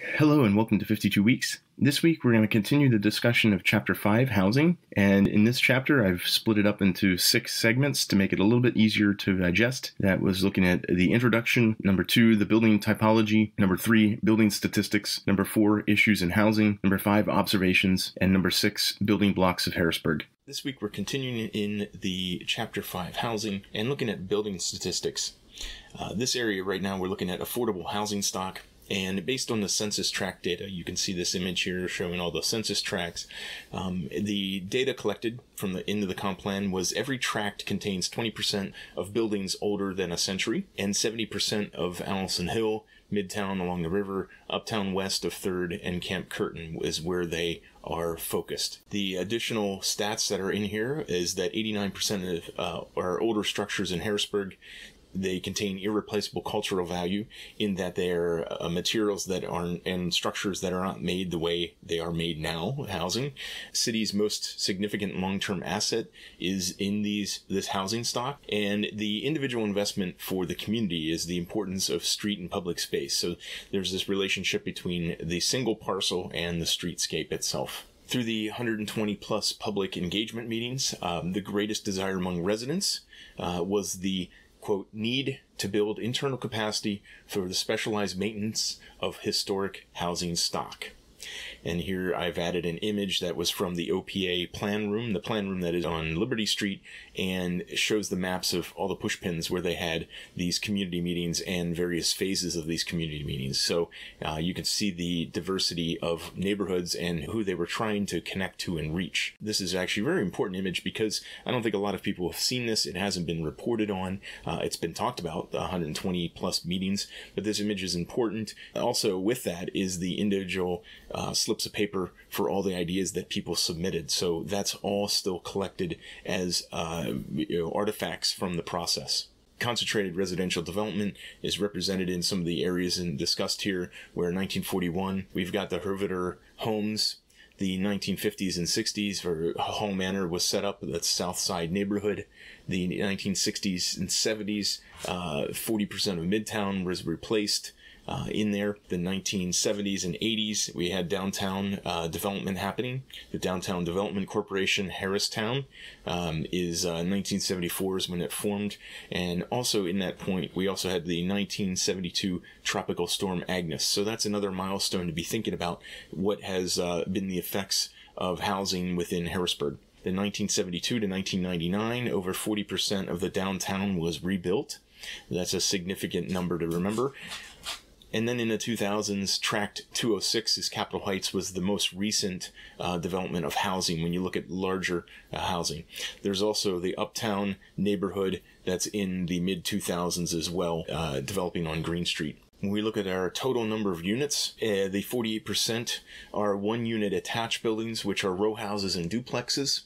Hello and welcome to 52 Weeks. This week we're going to continue the discussion of Chapter 5, Housing. And in this chapter, I've split it up into six segments to make it a little bit easier to digest. That was looking at the introduction, number two, the building typology, number three, building statistics, number four, issues in housing, number five, observations, and number six, building blocks of Harrisburg. This week we're continuing in the Chapter 5, Housing, and looking at building statistics. Uh, this area right now, we're looking at affordable housing stock and based on the census tract data, you can see this image here showing all the census tracts. Um, the data collected from the end of the comp plan was every tract contains 20% of buildings older than a century, and 70% of Allison Hill, Midtown along the river, Uptown west of 3rd, and Camp Curtin is where they are focused. The additional stats that are in here is that 89% of uh, are older structures in Harrisburg, they contain irreplaceable cultural value in that they're uh, materials that are and structures that are not made the way they are made now. Housing, city's most significant long-term asset is in these this housing stock, and the individual investment for the community is the importance of street and public space. So there's this relationship between the single parcel and the streetscape itself through the 120 plus public engagement meetings, um, the greatest desire among residents uh, was the quote, need to build internal capacity for the specialized maintenance of historic housing stock. And here I've added an image that was from the OPA plan room, the plan room that is on Liberty Street, and shows the maps of all the push pins where they had these community meetings and various phases of these community meetings. So uh, you can see the diversity of neighborhoods and who they were trying to connect to and reach. This is actually a very important image because I don't think a lot of people have seen this. It hasn't been reported on. Uh, it's been talked about, the 120 plus meetings, but this image is important. Also, with that is the individual uh, slips of paper for all the ideas that people submitted. So that's all still collected as uh, you know, artifacts from the process. Concentrated residential development is represented in some of the areas and discussed here where 1941 we've got the Hoverter homes. The 1950s and 60s where Hall Manor was set up that's south side neighborhood. The 1960s and 70s uh, 40% of midtown was replaced uh, in there. The 1970s and 80s, we had downtown uh, development happening. The Downtown Development Corporation, Harristown, um, is uh, 1974 is when it formed. And also in that point, we also had the 1972 Tropical Storm Agnes. So that's another milestone to be thinking about what has uh, been the effects of housing within Harrisburg. The 1972 to 1999, over 40% of the downtown was rebuilt. That's a significant number to remember. And then in the 2000s, Tract 206 is Capitol Heights was the most recent uh, development of housing when you look at larger uh, housing. There's also the Uptown neighborhood that's in the mid 2000s as well, uh, developing on Green Street. When we look at our total number of units, uh, the 48% are one unit attached buildings, which are row houses and duplexes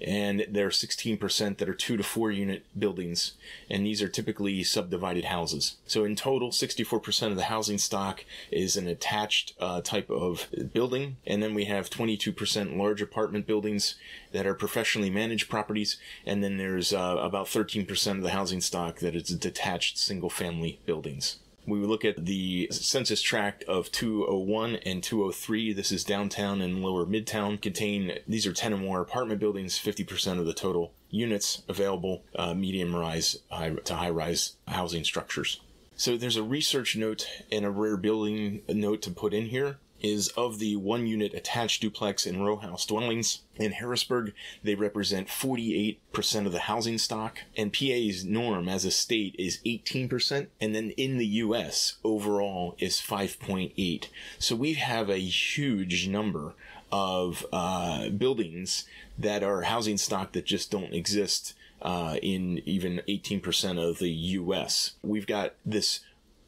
and there are 16% that are two to four unit buildings, and these are typically subdivided houses. So in total, 64% of the housing stock is an attached uh, type of building, and then we have 22% large apartment buildings that are professionally managed properties, and then there's uh, about 13% of the housing stock that is detached single family buildings. We look at the census tract of 201 and 203. This is downtown and lower midtown. Contain these are 10 or more apartment buildings, 50% of the total units available, uh, medium rise high, to high rise housing structures. So there's a research note and a rare building note to put in here is of the one unit attached duplex and row house dwellings. In Harrisburg, they represent 48% of the housing stock, and PA's norm as a state is 18%, and then in the US, overall is 5.8. So we have a huge number of uh, buildings that are housing stock that just don't exist uh, in even 18% of the US. We've got this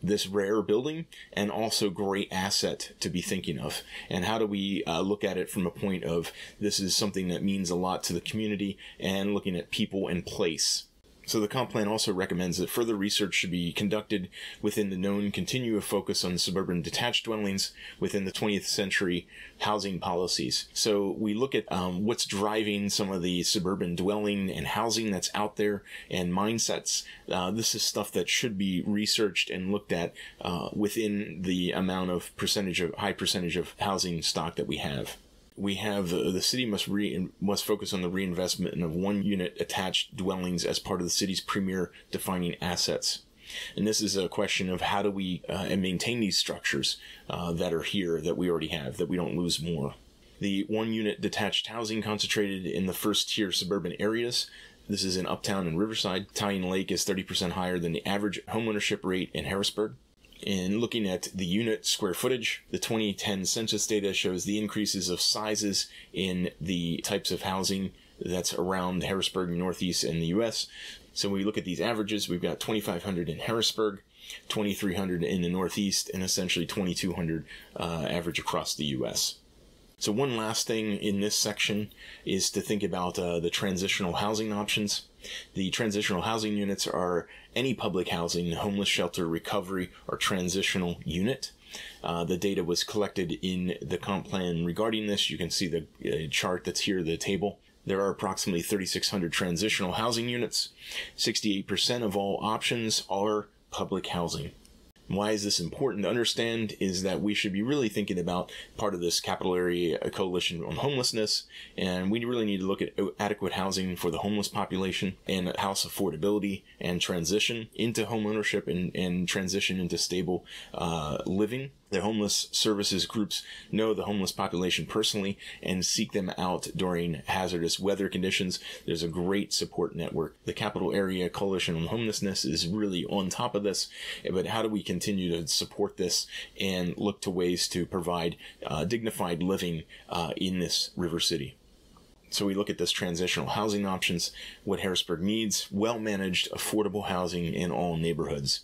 this rare building and also great asset to be thinking of. And how do we uh, look at it from a point of this is something that means a lot to the community and looking at people and place. So the comp plan also recommends that further research should be conducted within the known continue of focus on suburban detached dwellings within the 20th century housing policies. So we look at um, what's driving some of the suburban dwelling and housing that's out there and mindsets. Uh, this is stuff that should be researched and looked at uh, within the amount of percentage of high percentage of housing stock that we have we have uh, the city must re must focus on the reinvestment of one unit attached dwellings as part of the city's premier defining assets. And this is a question of how do we uh, maintain these structures uh, that are here that we already have, that we don't lose more. The one unit detached housing concentrated in the first tier suburban areas. This is in Uptown and Riverside. Italian Lake is 30% higher than the average homeownership rate in Harrisburg. In looking at the unit square footage, the 2010 census data shows the increases of sizes in the types of housing that's around Harrisburg, Northeast, and the U.S. So when we look at these averages, we've got 2,500 in Harrisburg, 2,300 in the Northeast, and essentially 2,200 uh, average across the U.S. So one last thing in this section is to think about uh, the transitional housing options. The transitional housing units are any public housing, homeless shelter, recovery, or transitional unit. Uh, the data was collected in the comp plan regarding this. You can see the uh, chart that's here, the table. There are approximately 3,600 transitional housing units. 68% of all options are public housing. Why is this important to understand is that we should be really thinking about part of this capital area coalition on homelessness, and we really need to look at adequate housing for the homeless population and house affordability and transition into homeownership and, and transition into stable uh, living the homeless services groups know the homeless population personally and seek them out during hazardous weather conditions. There's a great support network. The Capital Area Coalition on Homelessness is really on top of this. But how do we continue to support this and look to ways to provide uh, dignified living uh, in this river city? So we look at this transitional housing options, what Harrisburg needs, well managed, affordable housing in all neighborhoods.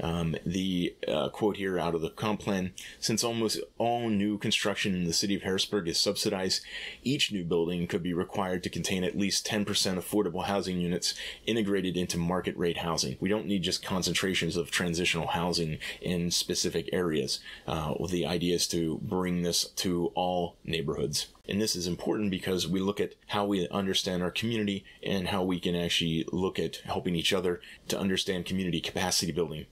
Um, the uh, quote here out of the comp plan since almost all new construction in the city of Harrisburg is subsidized, each new building could be required to contain at least 10% affordable housing units integrated into market rate housing. We don't need just concentrations of transitional housing in specific areas. Uh, well, the idea is to bring this to all neighborhoods. And this is important because we look at how we understand our community and how we can actually look at helping each other to understand community capacity building